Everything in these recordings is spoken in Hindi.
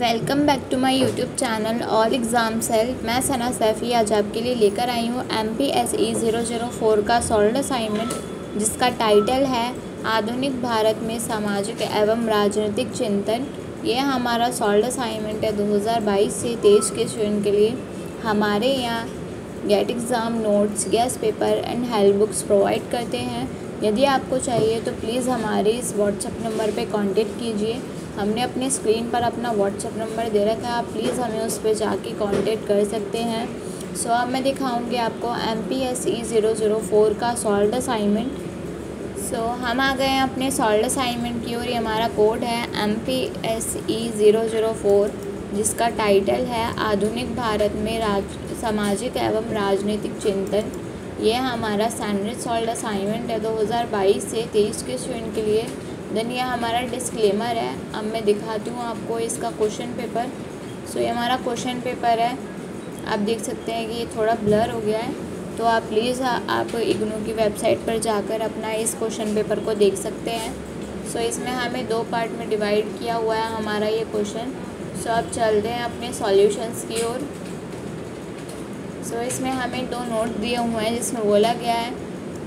Welcome back to my YouTube channel all exam cell मैं सना सैफ़ी आज आपके लिए लेकर आई हूँ M P S E zero zero four का सॉल्ड असाइनमेंट, जिसका टाइटल है आधुनिक भारत में सामाजिक एवं राजनीतिक चिंतन। ये हमारा सॉल्ड असाइनमेंट है 2022 से तेईस के स्टूडेंट के लिए। हमारे यहाँ get exam notes guess paper and help books provide करते हैं। यदि आपको चाहिए तो प्लीज़ हमारे इस व्हाट्सएप नंबर पर कॉन्टेक्ट कीजिए। हमने अपने स्क्रीन पर अपना व्हाट्सएप नंबर दे रखा है। आप प्लीज़ हमें उस पर जाके कांटेक्ट कर सकते हैं। सो अब मैं दिखाऊँगी आपको M P S E zero zero four का सॉल्ड असाइनमेंट सो हम आ गए हैं अपने सॉल्ड असाइनमेंट की और ये हमारा कोड है M P S E zero zero four जिसका टाइटल है आधुनिक भारत में राज, सामाजिक एवं राजनीतिक चिंतन। ये हमारा सैंडविच सॉल्ड असाइनमेंट है 2022 से 23 के स्टूडेंट के लिए। देन ये हमारा डिस्क्लेमर है। अब मैं दिखाती हूँ आपको इसका क्वेश्चन पेपर सो ये हमारा क्वेश्चन पेपर है। आप देख सकते हैं कि ये थोड़ा ब्लर हो गया है। तो आप प्लीज़ आप इग्नू की वेबसाइट पर जाकर अपना इस क्वेश्चन पेपर को देख सकते हैं। सो इसमें हमें दो पार्ट में डिवाइड किया हुआ है हमारा ये क्वेश्चन सो अब चलते हैं अपने सॉल्यूशंस की ओर। सो इसमें हमें दो नोट दिए हुए हैं जिसमें बोला गया है।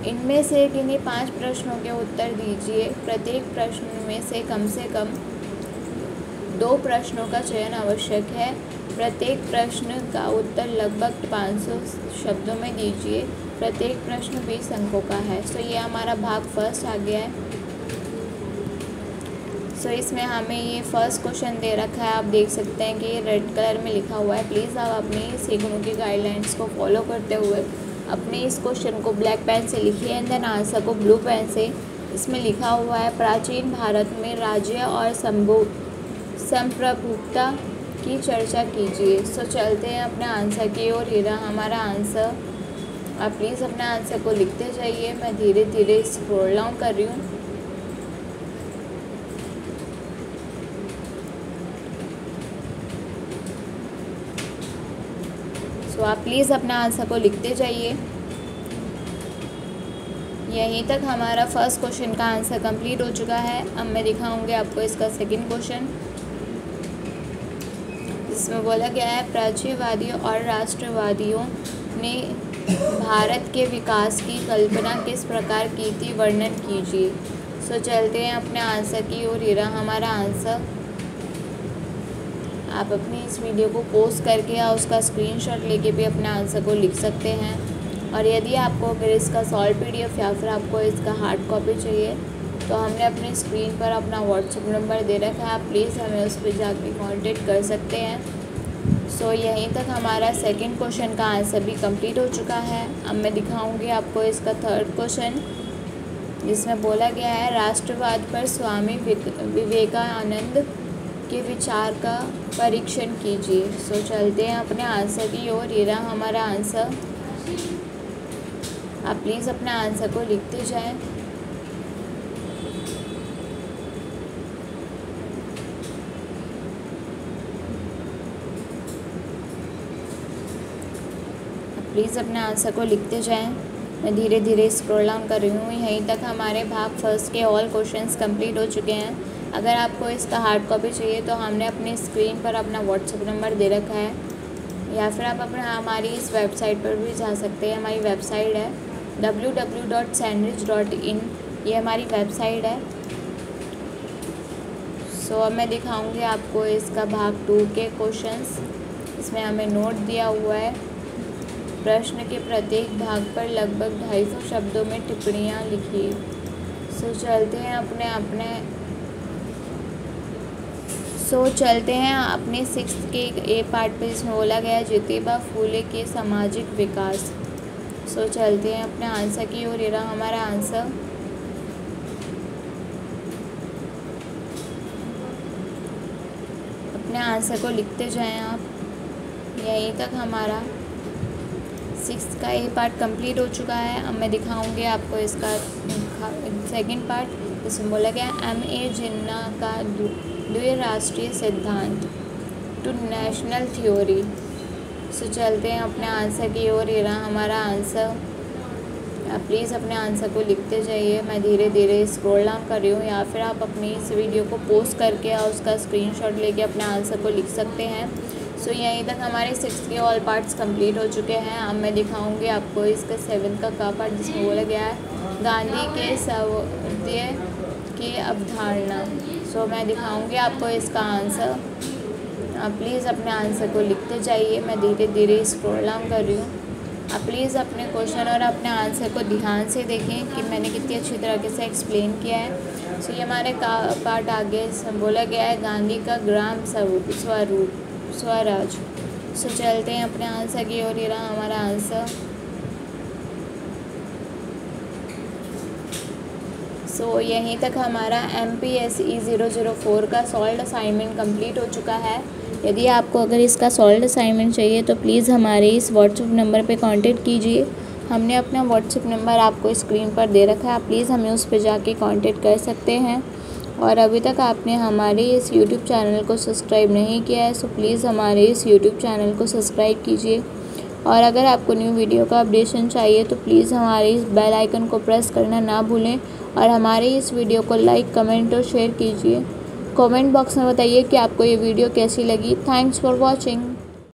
इनमें से किन्हीं पाँच प्रश्नों के उत्तर दीजिए। प्रत्येक प्रश्न में से कम से कम दो प्रश्नों का चयन आवश्यक है। प्रत्येक प्रश्न का उत्तर लगभग 500 शब्दों में दीजिए। प्रत्येक प्रश्न बीस अंकों का है। सो ये हमारा भाग फ़र्स्ट आ गया है। सो इसमें हमें ये फ़र्स्ट क्वेश्चन दे रखा है। आप देख सकते हैं कि ये रेड कलर में लिखा हुआ है। प्लीज़ आप अपनी सीखनों की गाइडलाइंस को फॉलो करते हुए अपने इस क्वेश्चन को ब्लैक पेन से लिखिए एंड देन आंसर को ब्लू पेन से इसमें लिखा हुआ है, प्राचीन भारत में राज्य और संभु, संप्रभुता की चर्चा कीजिए। सो चलते हैं अपने आंसर की ओर। ये रहा हमारा आंसर आप प्लीज़ अपने आंसर को लिखते जाइए। मैं धीरे धीरे स्क्रॉल डाउन कर रही हूँ। तो आप प्लीज़ अपना आंसर को लिखते जाइए। यहीं तक हमारा फ़र्स्ट क्वेश्चन का आंसर कंप्लीट हो चुका है। अब मैं दिखाऊँगी आपको इसका सेकंड क्वेश्चन इसमें बोला गया है, प्राच्यवादियों और राष्ट्रवादियों ने भारत के विकास की कल्पना किस प्रकार की थी? वर्णन कीजिए। सो चलते हैं अपने आंसर की ओर। ये रहा हमारा आंसर आप अपनी इस वीडियो को पोस्ट करके या उसका स्क्रीनशॉट लेके भी अपने आंसर को लिख सकते हैं। और यदि आपको अगर इसका सॉल्व पीडीएफ या फिर आपको इसका हार्ड कॉपी चाहिए तो हमने अपनी स्क्रीन पर अपना व्हाट्सएप नंबर दे रखा है। आप प्लीज़ हमें उस पर जाके कांटेक्ट कर सकते हैं। सो so, यहीं तक हमारा सेकंड क्वेश्चन का आंसर भी कंप्लीट हो चुका है। अब मैं दिखाऊँगी आपको इसका थर्ड क्वेश्चन जिसमें बोला गया है राष्ट्रवाद पर स्वामी विवेकानंद के विचार का परीक्षण कीजिए। सो so, चलते हैं अपने आंसर की ओर। ये रहा हमारा आंसर आप प्लीज़ अपने आंसर को लिखते जाएँ। प्लीज़ अपने आंसर को लिखते जाएँ। मैं धीरे धीरे स्क्रॉल डाउन कर रही हूँ। यहीं तक हमारे भाग फ़र्स्ट के ऑल क्वेश्चंस कंप्लीट हो चुके हैं। अगर आपको इसका हार्ड कॉपी चाहिए तो हमने अपनी स्क्रीन पर अपना व्हाट्सएप नंबर दे रखा है। या फिर आप अपना, हमारी इस वेबसाइट पर भी जा सकते हैं। हमारी वेबसाइट है। W W dot sandwich dot in ये हमारी वेबसाइट है। सो अब मैं दिखाऊँगी आपको इसका भाग टू के क्वेश्चंस इसमें हमें नोट दिया हुआ है। प्रश्न के प्रत्येक भाग पर लगभग ढाई सौ शब्दों में टिप्पणियाँ लिखिए। सो चलते हैं अपने अपने। सो so, चलते हैं अपने सिक्स के ए पार्ट पे जिसमें बोला गया ज्योतिबा फूले के सामाजिक विकास। सो चलते हैं अपने आंसर की ओर, ये रहा हमारा आंसर। अपने आंसर को लिखते जाएँ आप। यहीं तक हमारा। सिक्स का ये पार्ट कंप्लीट हो चुका है। अब मैं दिखाऊँगी आपको इसका सेकंड पार्ट इसमें बोला गया एम ए जिन्ना का द्विराष्ट्रीय सिद्धांत। टू नेशनल थ्योरी सो चलते हैं अपने आंसर की ओर। ये रहा हमारा आंसर प्लीज़ अपने आंसर को लिखते जाइए। मैं धीरे धीरे स्क्रॉल डाउन कर रही हूँ। या फिर आप अपनी इस वीडियो को पोस्ट करके और उसका स्क्रीनशॉट लेके अपने आंसर को लिख सकते हैं। सो so, यहीं तक हमारे सिक्स के ऑल पार्ट्स कंप्लीट हो चुके हैं। अब मैं दिखाऊँगी आपको इसका सेवन का का पार्ट जिसमें बोला गया है। गांधी के सवदय की अवधारणा। सो so, मैं दिखाऊँगी आपको इसका आंसर आप प्लीज़ अपने आंसर को लिखते जाइए। मैं धीरे धीरे स्क्रॉल डाउन कर रही हूँ। आप प्लीज़ अपने क्वेश्चन और अपने आंसर को ध्यान से देखें कि मैंने कितनी अच्छी तरीके से एक्सप्लेन किया है। सो ये हमारे का पार्ट आगे बोला गया है गांधी का ग्राम स्वरूप स्वरूप स्वराज। सो चलते हैं अपने आंसर की ओर। ये रहा हमारा आंसर। सो so, यहीं तक हमारा M P S E zero zero four का सॉल्ड असाइनमेंट कंप्लीट हो चुका है। यदि आपको अगर इसका सॉल्व असाइनमेंट चाहिए तो प्लीज़ हमारे इस व्हाट्सएप नंबर पर कॉन्टेक्ट कीजिए। हमने अपना व्हाट्सएप नंबर आपको स्क्रीन पर दे रखा है। आप प्लीज़ हमें उस पर जाके कांटेक्ट कर सकते हैं। और अभी तक आपने हमारे इस यूट्यूब चैनल को सब्सक्राइब नहीं किया है सो प्लीज़ हमारे इस यूट्यूब चैनल को सब्सक्राइब कीजिए। और अगर आपको न्यू वीडियो का अपडेशन चाहिए तो प्लीज़ हमारे इस बेल आइकन को प्रेस करना ना भूलें। और हमारे इस वीडियो को लाइक कमेंट और शेयर कीजिए। कमेंट बॉक्स में बताइए कि आपको ये वीडियो कैसी लगी। Thanks for watching.